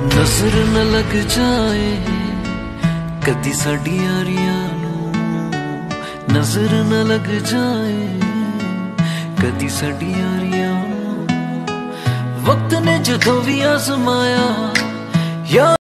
ਨਜ਼ਰ न लग जाए कदी ਸਾਡੀ ਯਾਰੀਆਂ ਨੂੰ ਨਜ਼ਰ न लग जाए कदी ਸਾਡੀ ਯਾਰੀਆਂ ਨੂੰ ਵਕਤ ਨੇ ਜਦੋਂ ਵੀ ਆਜ਼ਮਾਇਆ ਯਾਰ